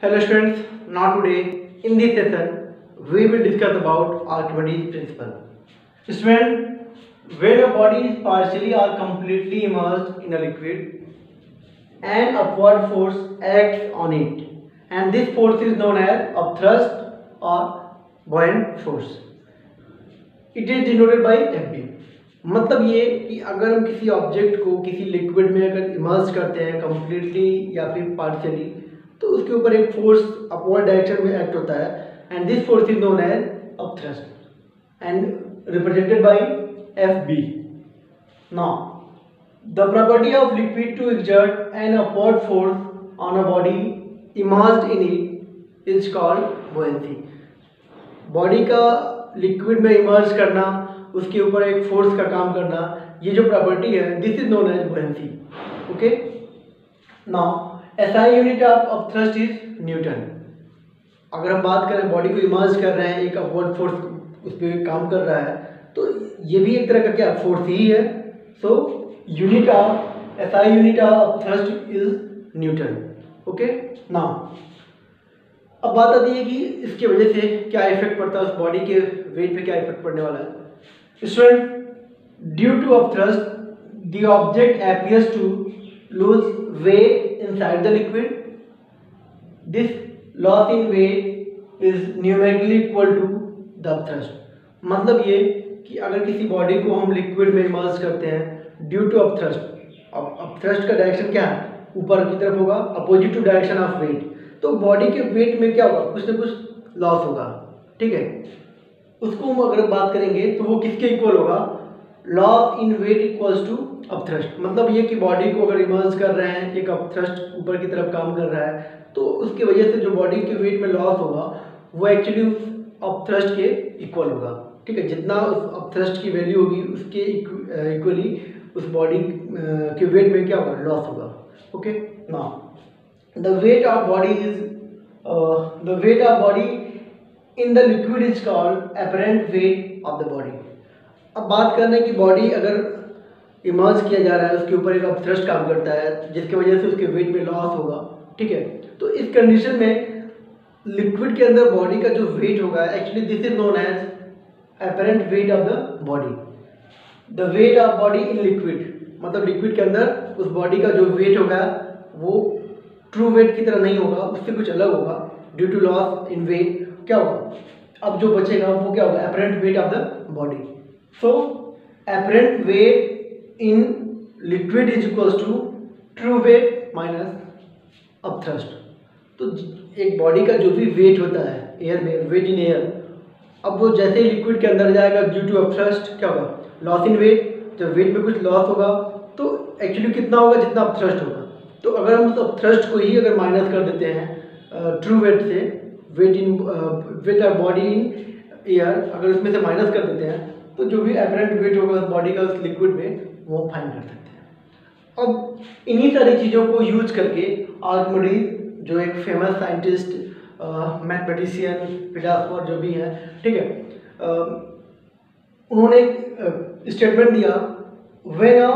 Hello students, now today in this session we will discuss about Archimedes principle. Student, when a body is partially or completely immersed in a liquid, an upward force acts on it and this force is known as upthrust or buoyant force. It is denoted by FB. मतलब ये कि अगर हम किसी object को किसी liquid में अगर इमर्स करते हैं कम्प्लीटली या फिर पार्शियली तो उसके ऊपर एक फोर्स अपवर्ड डायरेक्शन में एक्ट होता है and this force is known as upthrust and represented by F B now the property of liquid to exert an upward force on a body immersed in it is called buoyancy. Body का liquid में immerse करना, उसके ऊपर एक force का काम करना, ये जो प्रॉपर्टी है this is known as buoyancy okay now SI unit of thrust is newton अगर हम बात करें बॉडी को इमर्ज कर रहे हैं, एक अपवर्ड फोर्स उस पर काम कर रहा है तो ये भी एक तरह का क्या फोर्स ही है? So unit of SI unit of thrust is newton okay now अब बात आती है कि इसकी वजह से क्या इफ़ेक्ट पड़ता है उस बॉडी के वेट पे क्या इफ़ेक्ट पड़ने वाला है? Student due to of thrust the object appears to lose weight inside the liquid this loss in weight is numerically equal to the thrust मतलब ये कि अगर किसी बॉडी को हम लिक्विड में इमर्ज करते हैं ड्यू टू अपथ्रस्ट अब अपथ्रस्ट का डायरेक्शन क्या है? ऊपर की तरफ़ होगा opposite to direction of weight तो बॉडी के वेट में क्या होगा? कुछ ना कुछ लॉस होगा, ठीक है? उसको हम अगर बात करेंगे तो वो किसके इक्वल होगा? Loss in weight equals to upthrust मतलब ये कि बॉडी को अगर इमर्ज कर रहे हैं, एक अपथ्रस्ट ऊपर की तरफ़ काम कर रहा है तो उसकी वजह से जो बॉडी के वेट में लॉस होगा, वो एक्चुअली उस अपथ्रस्ट के इक्वल होगा। ठीक है, जितना उस अपथ्रस्ट की वैल्यू होगी, उसके इक्वली उस बॉडी के वेट में क्या होगा लॉस होगा। Okay now the weight of body is the weight of body in the liquid is called apparent weight of the body अब बात कर रहे हैं कि बॉडी अगर इमर्ज किया जा रहा है, उसके ऊपर एक अपथ्रस्ट काम करता है, जिसकी वजह से उसके वेट में लॉस होगा, ठीक है? तो इस कंडीशन में लिक्विड के अंदर बॉडी का जो वेट होगा actually this is known as apparent weight of the body the weight of body in liquid मतलब लिक्विड के अंदर उस बॉडी का जो वेट होगा, वो ट्रू वेट की तरह नहीं होगा, उससे कुछ अलग होगा due to loss in weight क्या होगा? अब जो बचेगा, वो क्या होगा? Apparent weight of the body so apparent weight in liquid is equals to true weight minus upthrust तो एक बॉडी का जो भी वेट होता है एयर में वेट इन एयर अब वो जैसे ही लिक्विड के अंदर जाएगा ड्यू टू अपथ्रस्ट क्या होगा? लॉस इन वेट जब वेट में कुछ लॉस होगा तो एक्चुअली कितना होगा जितना अपथ्रस्ट होगा। तो अगर हम उस अपथ्रस्ट को ही अगर माइनस कर देते हैं ट्रू वेट से weight in with our body in air अगर उसमें से माइनस कर देते हैं तो जो भी अपेरेंट वेट होगा उस बॉडी का उस लिक्विड में वो फाइन कर सकते हैं। अब इन्हीं सारी चीज़ों को यूज़ करके आर्मोडी जो एक फ़ेमस साइंटिस्ट मैथमेटिशियन फिलासफर जो भी हैं, ठीक है उन्होंने स्टेटमेंट दिया when a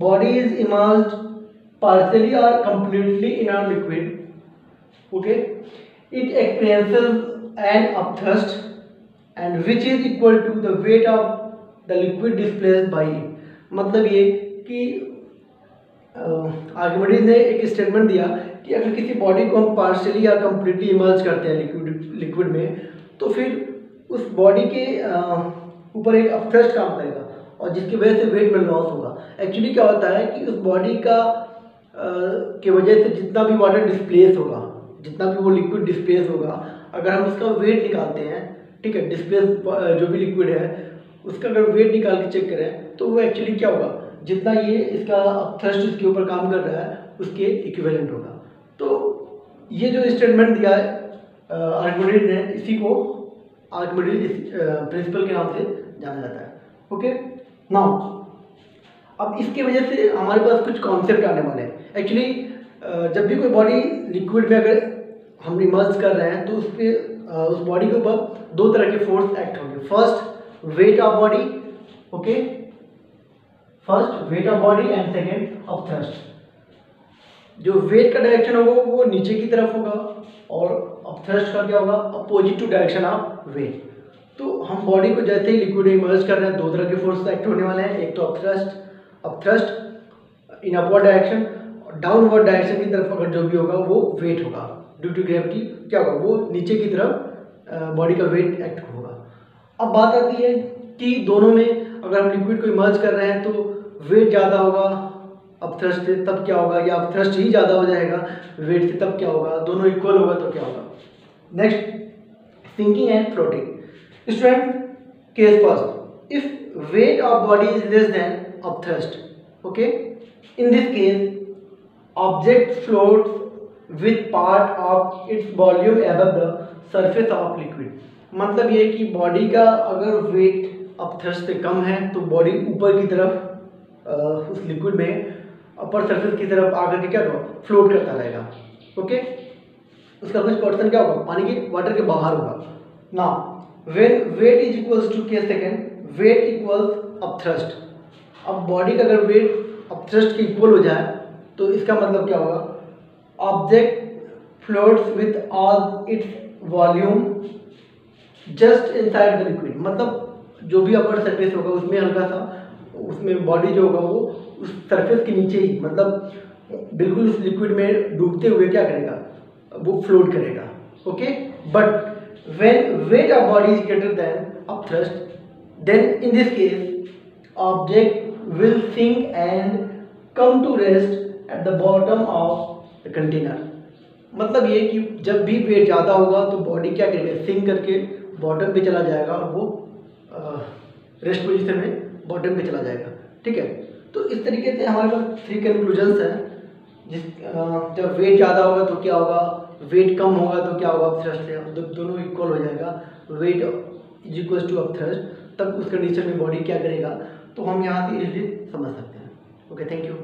body is immerse partially or completely in a liquid okay it experience an upthrust and which is equal to the weight of the liquid displace by it मतलब ये कि आर्गुमेंटिस ने एक स्टेटमेंट दिया कि अगर किसी बॉडी को हम पार्शली या कम्प्लीटली इमर्ज करते हैं लिक्विड लिक्विड में तो फिर उस बॉडी के ऊपर एक अपथ्रस्ट काम करेगा और जिसकी वजह से वेट में लॉस होगा। एक्चुअली क्या होता है कि उस बॉडी का की वजह से जितना भी वाटर डिस्प्लेस होगा, जितना भी वो लिक्विड डिस्प्लेस होगा, अगर हम उसका वेट निकालते हैं, ठीक है डिस्प्लेस जो भी लिक्विड है उसका अगर वेट निकाल के चेक करें तो वो एक्चुअली क्या होगा? जितना ये इसका थ्रस्ट इसके ऊपर काम कर रहा है, उसके इक्विवेलेंट होगा। तो ये जो स्टेटमेंट दिया है आर्गुमेंट ने, इसी को आर्गुमेंट प्रिंसिपल के नाम से जाना जाता है। ओके नाउ अब इसकी वजह से हमारे पास कुछ कॉन्सेप्ट आने वाले हैं। एक्चुअली जब भी कोई बॉडी लिक्विड में अगर हम इमर्ज कर रहे हैं तो उस पर उस बॉडी के ऊपर दो तरह के फोर्स एक्ट होंगे। First weight of body okay first weight of body and second of thrust जो वेट का डायरेक्शन होगा, वो नीचे की तरफ़ होगा और अपथ्रस्ट का क्या होगा? Opposite to direction of weight तो हम बॉडी को जैसे ही लिक्विड इमर्ज कर रहे हैं, दो तरह के फोर्स एक्ट होने वाले हैं। एक तो upthrust upthrust in upward direction downward direction की तरफ़ अगर जो भी होगा, वो वेट होगा। ड्यू टू ग्रेविटी क्या होगा? वो नीचे की तरफ़ बॉडी का वेट एक्ट होगा। अब बात आती है कि दोनों में अगर हम लिक्विड को इमर्ज कर रहे हैं तो वेट ज़्यादा होगा अपथ्रस्ट से तब क्या होगा? या अब थ्रस्ट ही ज़्यादा हो जाएगा वेट से तब क्या होगा? दोनों इक्वल होगा तो क्या होगा? Next sinking and floating student case first if weight of body is less than upthrust okay in this case object floats with part of its volume above the surface of liquid मतलब ये कि body का अगर wait upthrust से कम है तो body ऊपर की तरफ़ उस लिक्विड में अपर सरफेस की तरफ़ आकर के क्या होगा फ्लोट करता रहेगा। ओके उसका कुछ पर्सन क्या होगा? पानी के वाटर के बाहर होगा। ना when weight is equals to के सेकेंड वेट इक्वल्स अपथ्रस्ट अब बॉडी का अगर वेट अपथ्रस्ट के इक्वल हो जाए तो इसका मतलब क्या होगा? Object floats with all its volume just inside the liquid मतलब जो भी अपर सरफेस होगा, उसमें हल्का सा, उसमें बॉडी जो होगा वो उस सरफेस के नीचे ही मतलब बिल्कुल उस लिक्विड में डूबते हुए क्या करेगा? वो फ्लोट करेगा okay but when weight of body is greater than upthrust then in this case object will sink and come to rest at the bottom of the container मतलब ये कि जब भी वेट ज़्यादा होगा तो बॉडी क्या करेगा? सिंक करके बॉटम पे चला जाएगा और वो रेस्ट पोजिशन में बॉटम पे चला जाएगा। ठीक है? तो इस तरीके से हमारे पास थ्री कंक्लूजन्स हैं। जिस जब वेट ज़्यादा होगा तो क्या होगा? वेट कम होगा तो क्या होगा? थ्रस्ट से जब दोनों इक्वल हो जाएगा। Weight is equal to upthrust तब उस कंडीशन में बॉडी क्या करेगा? तो हम यहाँ से इजली समझ सकते हैं। Okay thank you